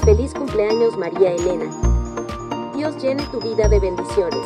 Feliz cumpleaños María Elena. Dios llene tu vida de bendiciones.